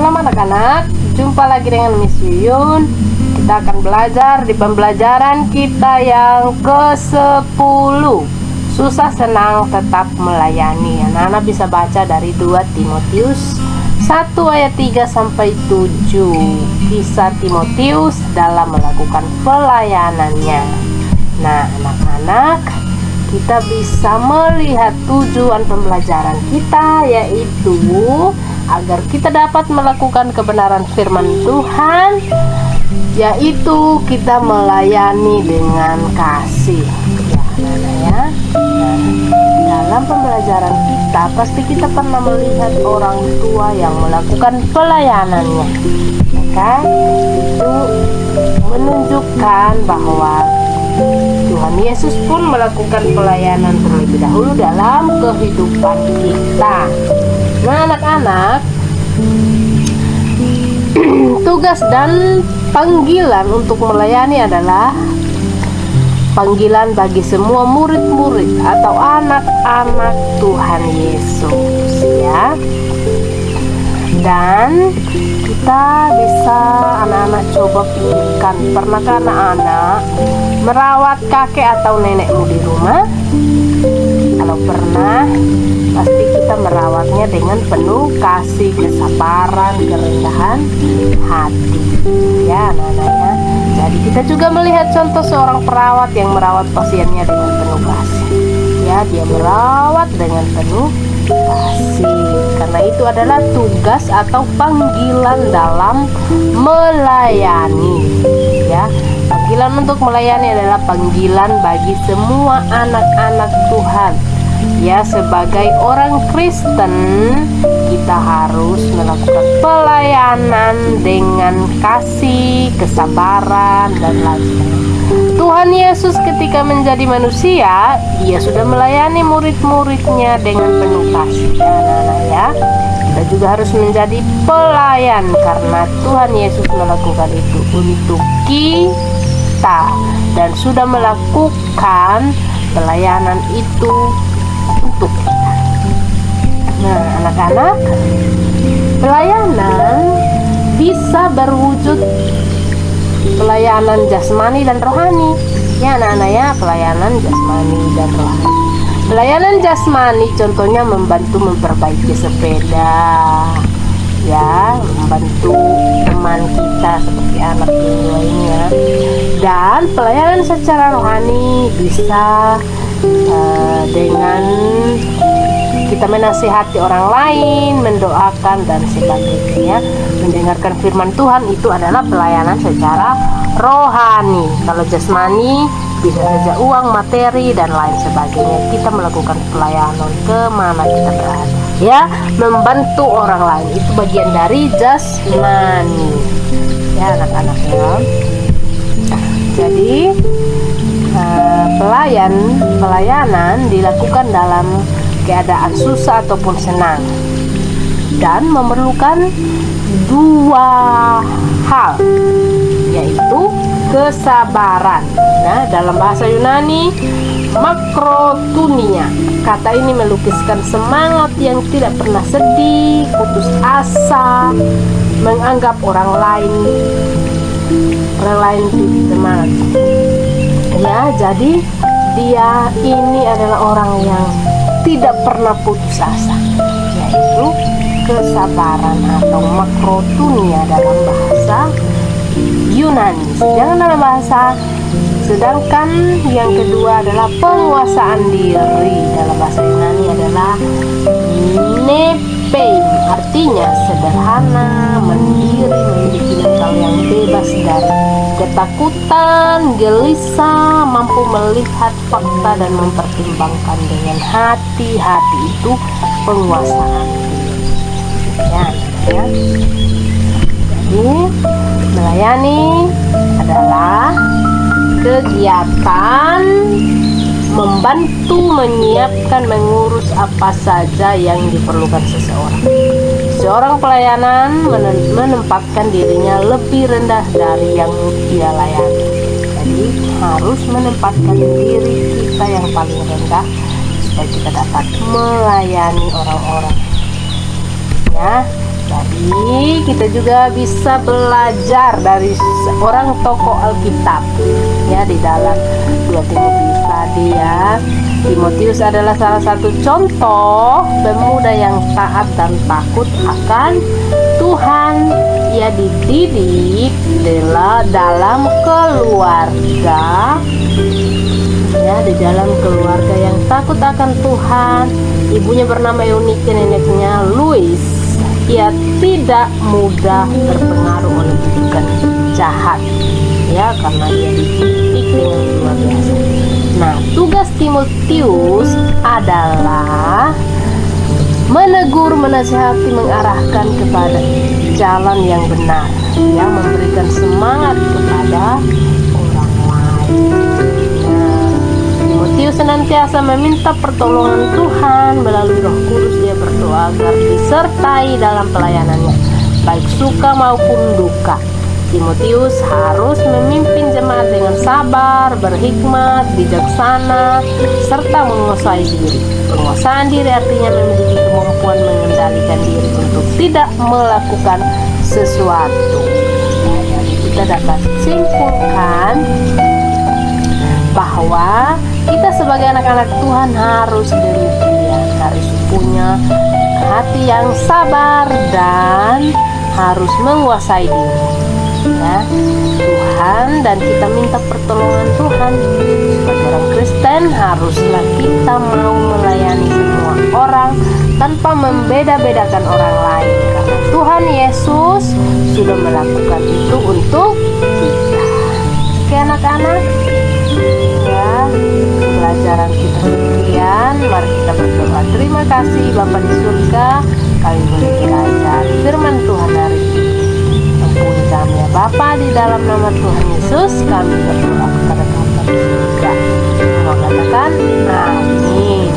Salam anak-anak, jumpa lagi dengan Miss Yuyun. Kita akan belajar di pembelajaran kita yang ke-10 Susah senang tetap melayani. Anak-anak bisa baca dari 2 Timotius 1 ayat 3 sampai 7 Kisah Timotius dalam melakukan pelayanannya. Nah anak-anak kita bisa melihat tujuan pembelajaran kita yaitu agar kita dapat melakukan kebenaran firman Tuhan yaitu kita melayani dengan kasih. Ya ya. Nah, dalam pembelajaran kita pasti kita pernah melihat orang tua yang melakukan pelayanannya. Ya kan? Itu menunjukkan bahwa Tuhan Yesus pun melakukan pelayanan terlebih dahulu dalam kehidupan kita Nah anak-anak. Tugas dan panggilan untuk melayani adalah Panggilan bagi semua murid-murid atau anak-anak Tuhan Yesus ya. Dan kita bisa anak-anak coba pikirkan pernahkah anak-anak merawat kakek atau nenekmu di rumah kalau pernah pasti kita merawatnya dengan penuh kasih, kesabaran, kerendahan hati. Ya, anak-anak ya. Jadi kita juga melihat contoh seorang perawat yang merawat pasiennya dengan penuh kasih. Ya, dia merawat dengan penuh kasih. Karena itu adalah tugas atau panggilan dalam melayani. Ya, panggilan untuk melayani adalah panggilan bagi semua anak-anak Tuhan ya sebagai orang Kristen kita harus melakukan pelayanan dengan kasih, kesabaran dan lain Tuhan Yesus ketika menjadi manusia, ia sudah melayani murid-muridnya dengan penuh kasih. Ya, anak-anak ya, kita juga harus menjadi pelayan karena Tuhan Yesus melakukan itu untuk kita dan sudah melakukan pelayanan itu kita. Nah, anak-anak, pelayanan bisa berwujud pelayanan jasmani dan rohani. Ya, anak-anak ya, pelayanan jasmani dan rohani. Pelayanan jasmani contohnya membantu memperbaiki sepeda, ya, membantu teman kita seperti anak lainnya. Dan pelayanan secara rohani bisa uh, dengan kita menasihati orang lain, mendoakan dan sebagainya. Mendengarkan firman Tuhan itu adalah pelayanan secara rohani. Kalau jasmani bisa saja uang, materi dan lain sebagainya. Kita melakukan pelayanan ke mana kita berada. Ya, membantu orang lain itu bagian dari jasmani. Ya, anak-anak ya. Jadi uh, pelayan pelayanan dilakukan dalam keadaan susah ataupun senang dan memerlukan dua hal yaitu kesabaran. Nah, dalam bahasa Yunani makrotunia. Kata ini melukiskan semangat yang tidak pernah sedih, putus asa, menganggap orang lain orang lain tidak semangat. Ya, jadi dia ini adalah orang yang tidak pernah putus asa, yaitu kesabaran atau makrotunia dalam bahasa Yunani. Jangan dalam bahasa sedangkan yang kedua adalah penguasaan diri dalam bahasa Yunani adalah nepein artinya sederhana ketakutan gelisah mampu melihat fakta dan mempertimbangkan dengan hati-hati itu penguasaan ya ya jadi melayani adalah kegiatan membantu menyiapkan mengurus apa saja yang diperlukan seseorang. Seorang pelayanan menempatkan dirinya lebih rendah dari yang dia layani. Jadi harus menempatkan diri kita yang paling rendah supaya kita dapat melayani orang-orang. Ya, Jadi kita juga bisa belajar dari seorang tokoh Alkitab ya di dalam 2 Timotius tadi ya. Timotius adalah salah satu contoh pemuda yang taat dan takut akan Tuhan. Ia dididik dalam keluarga ya di dalam keluarga yang takut akan Tuhan. Ibunya bernama Eunike, neneknya Louis. Ia tidak mudah terpengaruh oleh didikan jahat ya karena ia dididik dengan luar biasa. Timotius adalah menegur, menasihati, mengarahkan kepada jalan yang benar, yang memberikan semangat kepada orang lain. Timotius senantiasa meminta pertolongan Tuhan melalui Roh Kudus dia berdoa agar disertai dalam pelayanannya baik suka maupun duka. Timotius harus memimpin jemaat dengan sabar, berhikmat, bijaksana, serta menguasai diri. Penguasaan diri artinya memiliki kemampuan mengendalikan diri untuk tidak melakukan sesuatu. Kita dapat simpulkan bahwa kita sebagai anak-anak Tuhan harus demikian harus punya hati yang sabar dan harus menguasai diri ya Tuhan dan kita minta pertolongan Tuhan. Sebagai orang Kristen haruslah kita mau melayani semua orang tanpa membeda-bedakan orang lain. Karena Tuhan Yesus sudah melakukan itu untuk kita. Oke anak-anak. Pelajaran kita sekian mari kita berdoa. Terima kasih Bapak di surga. Kami boleh Bapa di dalam nama Tuhan Yesus kami berdoa kepada Bapa di surga mau katakan amin